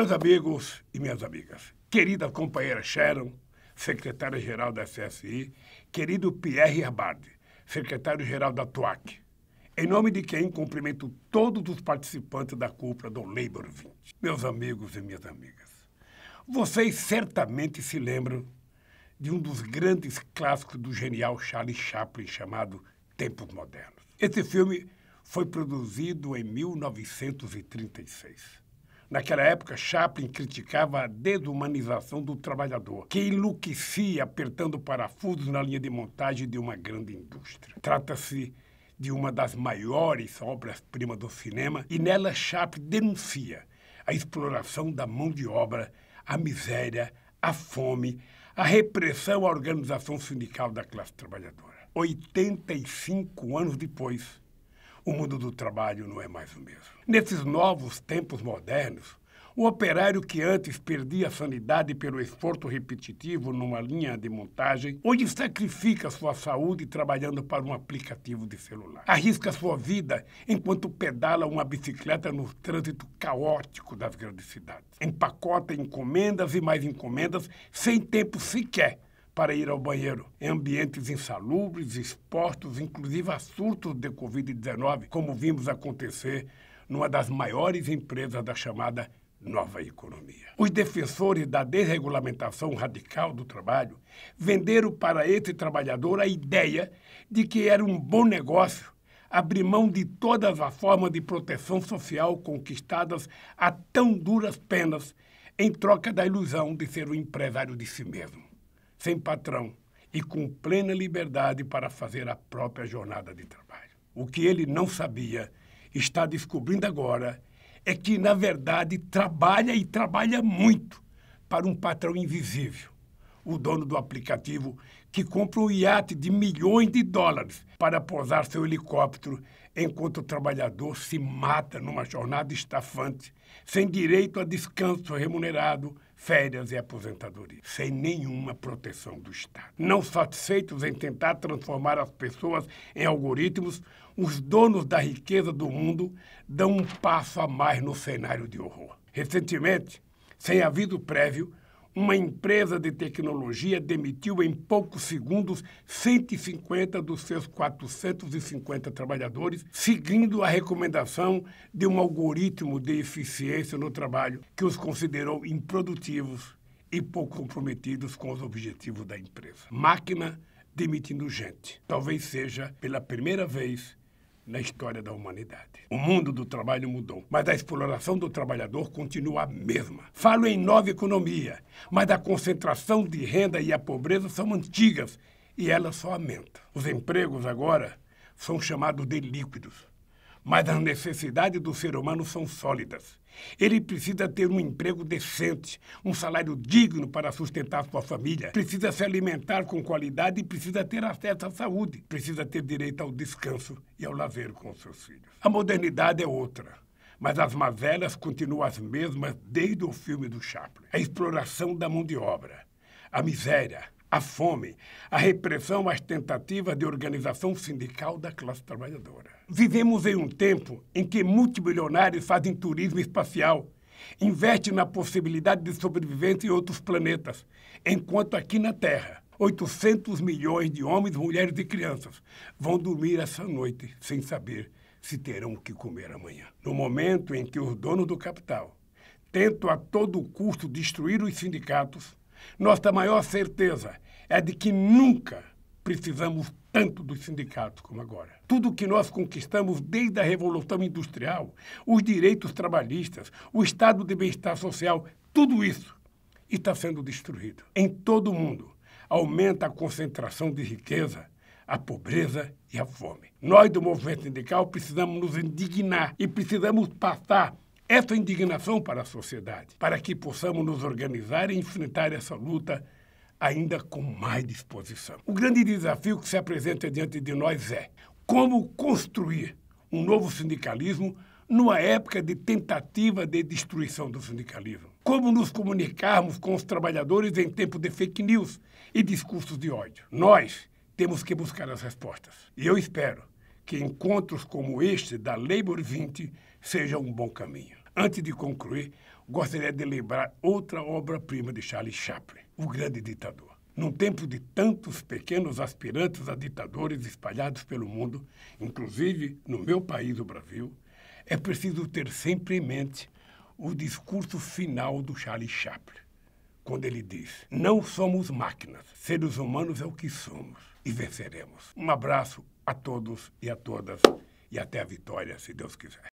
Meus amigos e minhas amigas, querida companheira Sharon, secretária-geral da CSI, querido Pierre Herbard, secretário-geral da TUAC, em nome de quem cumprimento todos os participantes da cúpula do Labor 20. Meus amigos e minhas amigas, vocês certamente se lembram de um dos grandes clássicos do genial Charlie Chaplin chamado Tempos Modernos. Esse filme foi produzido em 1936. Naquela época, Chaplin criticava a desumanização do trabalhador, que enlouquecia apertando parafusos na linha de montagem de uma grande indústria. Trata-se de uma das maiores obras-primas do cinema e nela Chaplin denuncia a exploração da mão de obra, a miséria, a fome, a repressão à organização sindical da classe trabalhadora. 85 anos depois, o mundo do trabalho não é mais o mesmo. Nesses novos tempos modernos, o operário que antes perdia a sanidade pelo esforço repetitivo numa linha de montagem, hoje sacrifica sua saúde trabalhando para um aplicativo de celular. Arrisca sua vida enquanto pedala uma bicicleta no trânsito caótico das grandes cidades. Empacota encomendas e mais encomendas sem tempo sequer para ir ao banheiro em ambientes insalubres, expostos, inclusive a surtos de Covid-19, como vimos acontecer numa das maiores empresas da chamada nova economia. Os defensores da desregulamentação radical do trabalho venderam para esse trabalhador a ideia de que era um bom negócio abrir mão de todas as formas de proteção social conquistadas a tão duras penas em troca da ilusão de ser o empresário de si mesmo sem patrão e com plena liberdade para fazer a própria jornada de trabalho. O que ele não sabia, está descobrindo agora, é que, na verdade, trabalha e trabalha muito para um patrão invisível, o dono do aplicativo que compra um iate de milhões de dólares para posar seu helicóptero enquanto o trabalhador se mata numa jornada estafante, sem direito a descanso remunerado, férias e aposentadoria, sem nenhuma proteção do Estado. Não satisfeitos em tentar transformar as pessoas em algoritmos, os donos da riqueza do mundo dão um passo a mais no cenário de horror. Recentemente, sem aviso prévio, uma empresa de tecnologia demitiu em poucos segundos 150 dos seus 450 trabalhadores, seguindo a recomendação de um algoritmo de eficiência no trabalho que os considerou improdutivos e pouco comprometidos com os objetivos da empresa. Máquina demitindo gente. Talvez seja pela primeira vez na história da humanidade. O mundo do trabalho mudou, mas a exploração do trabalhador continua a mesma. Falo em nova economia, mas a concentração de renda e a pobreza são antigas e elas só aumentam. Os empregos agora são chamados de líquidos mas as necessidades do ser humano são sólidas. Ele precisa ter um emprego decente, um salário digno para sustentar sua família, precisa se alimentar com qualidade e precisa ter acesso à saúde, precisa ter direito ao descanso e ao lazer com seus filhos. A modernidade é outra mas as mazelas continuam as mesmas desde o filme do Chaplin. A exploração da mão de obra, a miséria, a fome, a repressão às tentativas de organização sindical da classe trabalhadora. Vivemos em um tempo em que multimilionários fazem turismo espacial, investem na possibilidade de sobrevivência em outros planetas, enquanto aqui na Terra, 800 milhões de homens, mulheres e crianças vão dormir essa noite sem saber se terão o que comer amanhã. No momento em que os donos do capital tentam a todo custo destruir os sindicatos, nossa maior certeza é de que nunca precisamos tanto dos sindicatos como agora. Tudo que nós conquistamos desde a Revolução Industrial, os direitos trabalhistas, o estado de bem-estar social, tudo isso está sendo destruído. Em todo o mundo, aumenta a concentração de riqueza, a pobreza e a fome. Nós do movimento sindical precisamos nos indignar e precisamos passar essa indignação para a sociedade, para que possamos nos organizar e enfrentar essa luta ainda com mais disposição. O grande desafio que se apresenta diante de nós é como construir um novo sindicalismo numa época de tentativa de destruição do sindicalismo. Como nos comunicarmos com os trabalhadores em tempo de fake news e discursos de ódio. Nós temos que buscar as respostas. E eu espero que encontros como este da Labor 20 sejam um bom caminho. Antes de concluir, gostaria de lembrar outra obra-prima de Charles Chaplin, O Grande Ditador. Num tempo de tantos pequenos aspirantes a ditadores espalhados pelo mundo, inclusive no meu país, o Brasil, é preciso ter sempre em mente o discurso final do Charles Chaplin, quando ele diz: Não somos máquinas, seres humanos é o que somos e venceremos. Um abraço a todos e a todas e até a vitória, se Deus quiser.